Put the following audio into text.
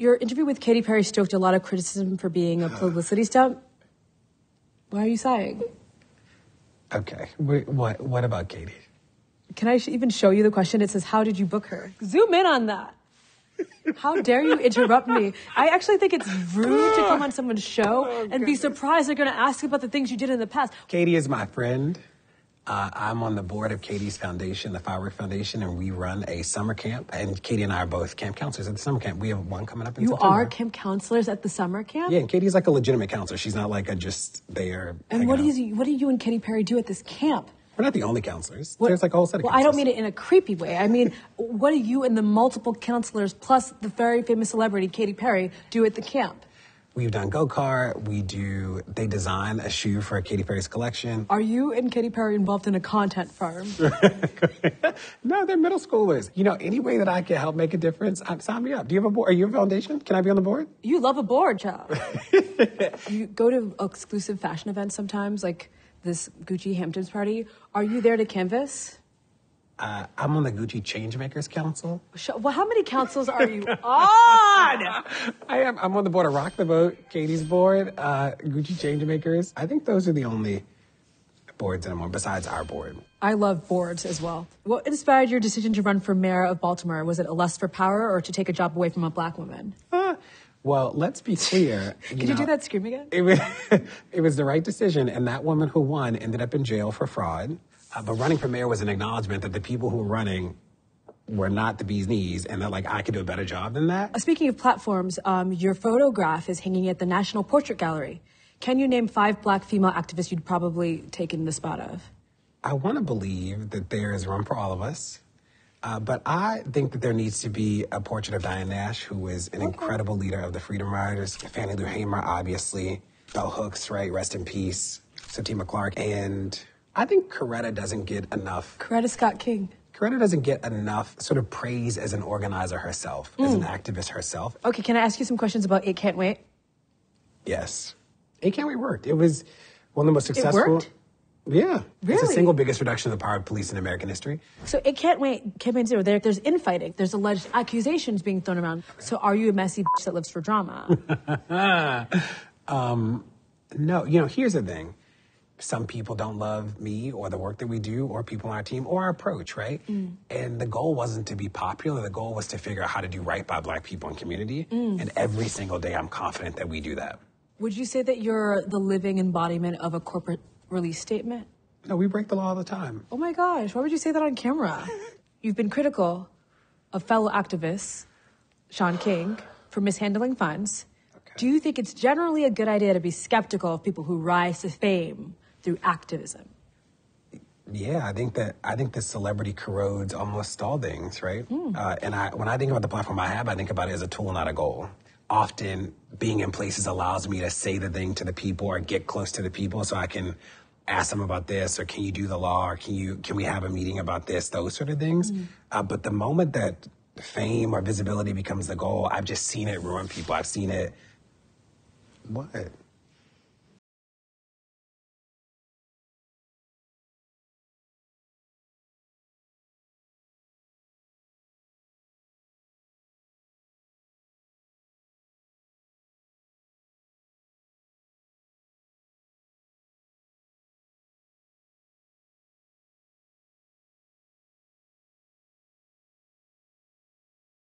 Your interview with Katy Perry stoked a lot of criticism for being a publicity stunt. Why are you sighing? Okay. Wait, what? What about Katy? Can I sh- even show you the question? It says, How did you book her? Zoom in on that. How dare you interrupt me? I actually think it's rude to come on someone's show Oh, and be surprised they're going to ask about the things you did in the past. Katy is my friend. Uh, I'm on the board of Katy's foundation, the Firework Foundation, and we run a summer camp. And Katie and I are both camp counselors at the summer camp. We have one coming up in You September. are camp counselors at the summer camp? Yeah, and Katy's like a legitimate counselor. She's not like a just there. And what do you what do you and Katy Perry do at this camp? We're not the only counselors. What- There's like a whole set of Well, I don't mean it in a creepy way. I mean, what do you and the multiple counselors plus the very famous celebrity Katy Perry do at the camp? We've done go kart. We do. They design a shoe for Katy Perry's collection. Are you and Katy Perry involved in a content firm? No, they're middle schoolers. You know, any way that I can help make a difference, uh, sign me up. Do you have a board? Are you a foundation? Can I be on the board? You love a board, child. you go to exclusive fashion events sometimes, like this Gucci Hamptons party. Are you there to canvas? Uh, I'm on the Gucci Changemakers Council. Well, how many councils are you on? I am. I'm on the board of Rock the Boat, Katy's board, uh, Gucci Changemakers. I think those are the only boards that I'm on besides our board. I love boards as well. What inspired your decision to run for mayor of Baltimore? Was it a lust for power or to take a job away from a black woman? Uh, well, let's be clear. Could you do that scream again? It was, it was the right decision, and that woman who won ended up in jail for fraud. Uh, but running for mayor was an acknowledgement that the people who were running were not the bee's knees, and that like I could do a better job than that. Uh, Speaking of platforms, um, your photograph is hanging at the National Portrait Gallery. Can you name five black female activists you'd probably taken the spot of? I want to believe that there is room for all of us. Uh, but I think that there needs to be a portrait of Diane Nash, who was an incredible leader of the Freedom Riders. Fannie Lou Hamer, obviously. Bell Hooks, right? Rest in peace. Septima Clark. And I think Coretta doesn't get enough. Coretta Scott King. Coretta doesn't get enough sort of praise as an organizer herself, as an hmm. activist herself. Okay, can I ask you some questions about 8 Can't Wait? Yes. 8 can't Wait worked. It was one of the most successful. worked? Yeah. It's the single biggest reduction of the power of police in American history. So 8 Can't Wait, campaign zero, there, there's infighting, there's alleged accusations being thrown around. So are you a messy bitch that lives for drama? Um, no, you know, here's the thing. Some people don't love me or the work that we do or people on our team or our approach, right? Mm. And the goal wasn't to be popular. The goal was to figure out how to do right by black people and community. Mm. And every single day I'm confident that we do that. Would you say that you're the living embodiment of a corporate release statement? No, we break the law all the time. Oh my gosh, why would you say that on camera? You've been critical of fellow activists, Shaun King, for mishandling funds. Do you think it's generally a good idea to be skeptical of people who rise to fame through activism? Yeah, I think that I think the celebrity corrodes almost all things, right? Uh, and I, when I think about the platform I have, I think about it as a tool, not a goal. Often, being in places allows me to say the thing to the people or get close to the people, so I can ask them about this, or can you do the law, or can you can we have a meeting about this, those sort of things. Uh, but the moment that fame or visibility becomes the goal, I've just seen it ruin people. I've seen it. What?